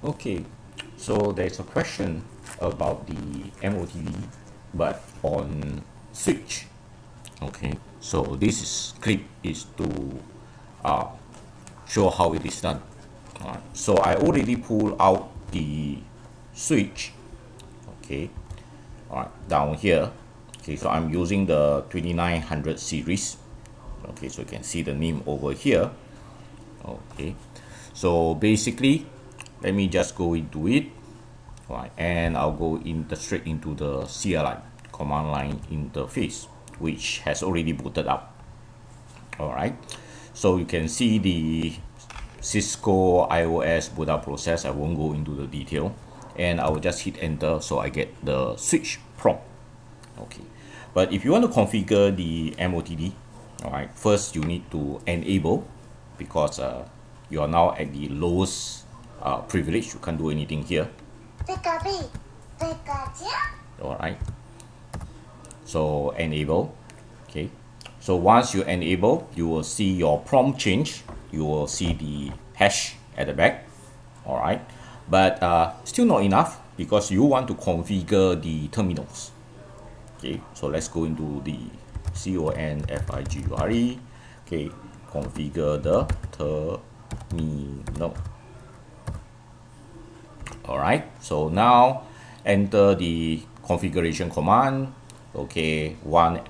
Okay, so there's a question about the MOTD, but on switch. Okay, so this is, clip is to uh, show how it is done. Right. So I already pull out the switch. Okay, all right, down here. Okay, so I'm using the 2900 series. Okay, so you can see the name over here. Okay, so basically let me just go into it. Right and I'll go in the straight into the CLI command line interface which has already booted up. Alright so you can see the Cisco IOS boot up process. I won't go into the detail. And I will just hit enter so I get the switch prompt. Okay but if you want to configure the MOTD alright first you need to enable because uh, you are now at the lowest uh, privilege. You can't do anything here. Alright. So enable. Okay. So once you enable, you will see your prompt change. You will see the hash at the back. Alright. But uh, still not enough because you want to configure the terminals. Okay. So let's go into the C-O-N-F-I-G-U-R-E. Okay. Configure the terminal alright so now enter the configuration command. Okay one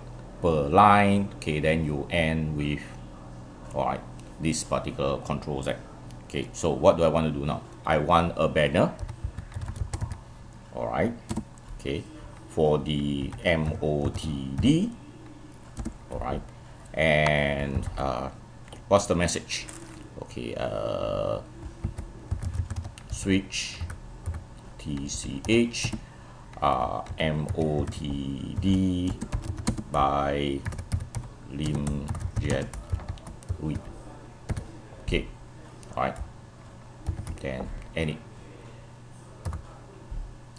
per line. Okay then you end with alright this particular control set okay so what do I want to do now? I want a banner. Alright okay for the MOTD alright and uh, what's the message? Okay uh, switch TCH uh, MOTD by Lim Jet Wee. Okay, alright. Then any.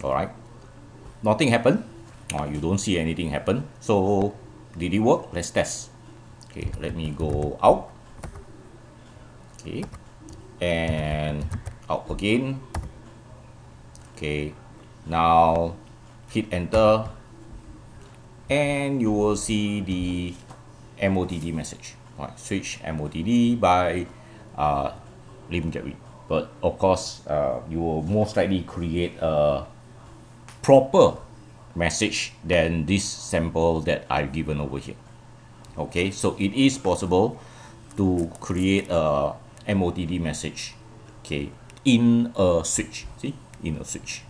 Alright. Nothing happened. Uh, you don't see anything happen. So did it work? Let's test. Okay, let me go out. Okay, and out again okay now hit enter and you will see the MOTD message. Right switch MOTD by uh, Lim but of course uh, you will most likely create a proper message than this sample that I've given over here. Okay so it is possible to create a MOTD message okay in a switch. See in a switch